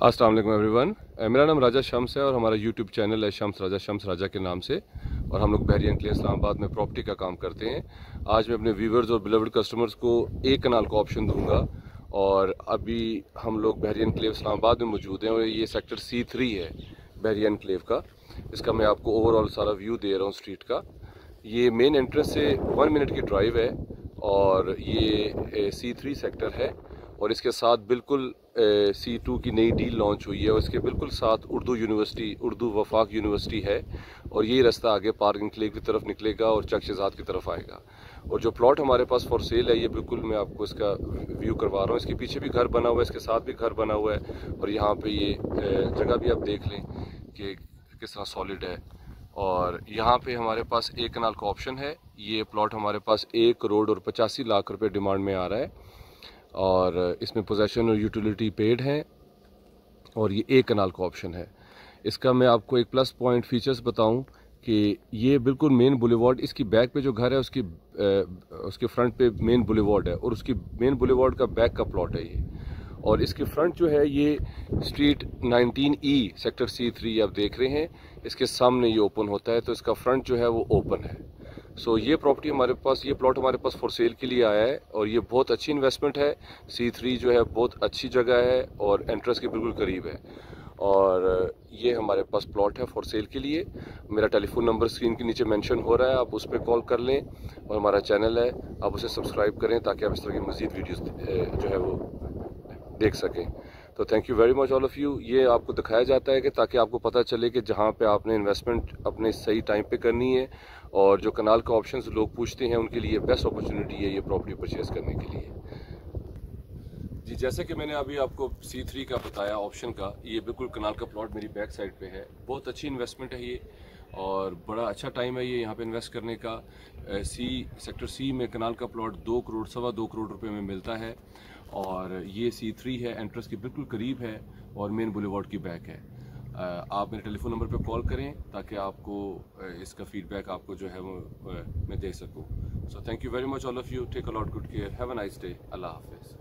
अस्सलाम वालेकुम एवरीवन। मेरा नाम राजा शम्स है और हमारा यूट्यूब चैनल है शम्स राजा शम्स राजा के नाम से। और हम लोग बहरियन के इस्लामाबाद में प्रॉपर्टी का काम करते हैं। आज मैं अपने व्यूवर्स और बिलवर्ड कस्टमर्स को एक कनाल का ऑप्शन दूँगा। और अभी हम लोग बहरियन क्लेव इस्लामाबाद में मौजूद हैं और ये सेक्टर सी थ्री है, बहरियन क्लेव का। इसका मैं आपको ओवरऑल सारा व्यू दे रहा हूँ स्ट्रीट का। ये मेन एंट्रेंस से वन मिनट की ड्राइव है और ये सी थ्री सेक्टर है। और इसके साथ बिल्कुल सी टू की नई डील लॉन्च हुई है और इसके बिल्कुल साथ उर्दू यूनिवर्सिटी उर्दू वफाक यूनिवर्सिटी है और ये रास्ता आगे पार्किंग क्लेव की तरफ़ निकलेगा और चक शहजाद की तरफ़ आएगा। और जो प्लॉट हमारे पास फॉर सेल है, ये बिल्कुल मैं आपको इसका व्यू करवा रहा हूँ। इसके पीछे भी घर बना हुआ है, इसके साथ भी घर बना हुआ है और यहाँ पर ये जगह भी आप देख लें कि किस तरह सॉलिड है। और यहाँ पे हमारे पास एक कनाल का ऑप्शन है। ये प्लॉट हमारे पास एक करोड़ और पचासी लाख रुपए डिमांड में आ रहा है। और इसमें पोजेसन और यूटिलिटी पेड हैं और ये एक कनाल का ऑप्शन है। इसका मैं आपको एक प्लस पॉइंट फीचर्स बताऊँ कि ये बिल्कुल मेन बुलेवार्ड इसकी बैक पे जो घर है, उसकी उसके फ्रंट पे मेन बुलेवार्ड है और उसकी मेन बुलेवार्ड का बैक का प्लॉट है ये। और इसके फ्रंट जो है, ये street 19 E sector C three आप देख रहे हैं, इसके सामने ये ओपन होता है तो इसका फ्रंट जो है वो ओपन है। सो ये प्रॉपर्टी हमारे पास, ये प्लॉट हमारे पास फॉर सेल के लिए आया है और ये बहुत अच्छी इन्वेस्टमेंट है। सी थ्री जो है, बहुत अच्छी जगह है और एंट्रेंस के बिल्कुल करीब है। और ये हमारे पास प्लॉट है फॉर सेल के लिए। मेरा टेलीफोन नंबर स्क्रीन के नीचे मेंशन हो रहा है, आप उस पर कॉल कर लें और हमारा चैनल है। आप उसे सब्सक्राइब करें ताकि आप इस तरह की मज़ीद वीडियोस जो है वो देख सकें। तो thank you very much all of you ये आपको दिखाया जाता है कि ताकि आपको पता चले कि जहाँ पे आपने इन्वेस्टमेंट अपने सही टाइम पे करनी है और जो कनाल का ऑप्शन लोग पूछते हैं, उनके लिए बेस्ट अपॉर्चुनिटी है ये प्रॉपर्टी परचेज़ करने के लिए। जी, जैसे कि मैंने अभी आपको सी थ्री का बताया ऑप्शन का, ये बिल्कुल कनाल का प्लॉट मेरी बैक साइड पे है। बहुत अच्छी इन्वेस्टमेंट है ये और बड़ा अच्छा टाइम है ये यहाँ पे इन्वेस्ट करने का। सी सेक्टर सी में कनाल का प्लॉट दो करोड़, सवा दो करोड़ रुपए में मिलता है। और ये सी थ्री है एंट्रेंस के बिल्कुल करीब है और मेन बुलेवार्ड की बैक है। आप मेरे टेलीफोन नंबर पे कॉल करें ताकि आपको इसका फीडबैक आपको जो है वो मैं दे सकूँ। So thank you very much all of you take a lot good care have a nice day अल्लाह हाफिज़